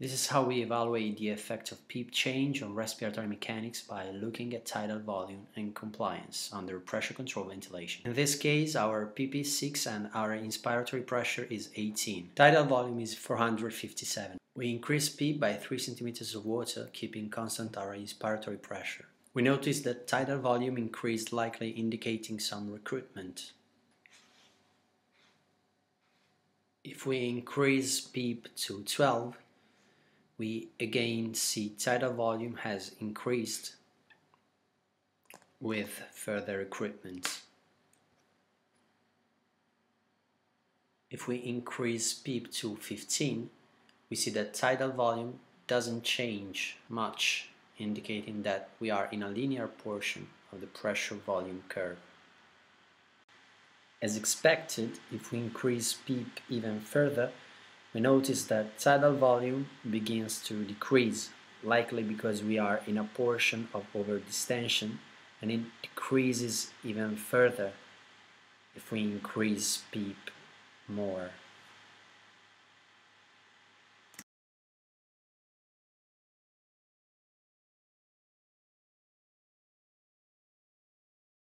This is how we evaluate the effect of PEEP change on respiratory mechanics by looking at tidal volume and compliance under pressure control ventilation. In this case, our PEEP is 6 and our inspiratory pressure is 18. Tidal volume is 457. We increase PEEP by 3 centimeters of water, keeping constant our inspiratory pressure. We notice that tidal volume increased likely indicating some recruitment. If we increase PEEP to 12, we again see tidal volume has increased with further recruitment. If we increase PEEP to 15, we see that tidal volume doesn't change much, indicating that we are in a linear portion of the pressure volume curve. As expected, if we increase PEEP even further, we notice that tidal volume begins to decrease, likely because we are in a portion of overdistension, and it decreases even further if we increase PEEP more.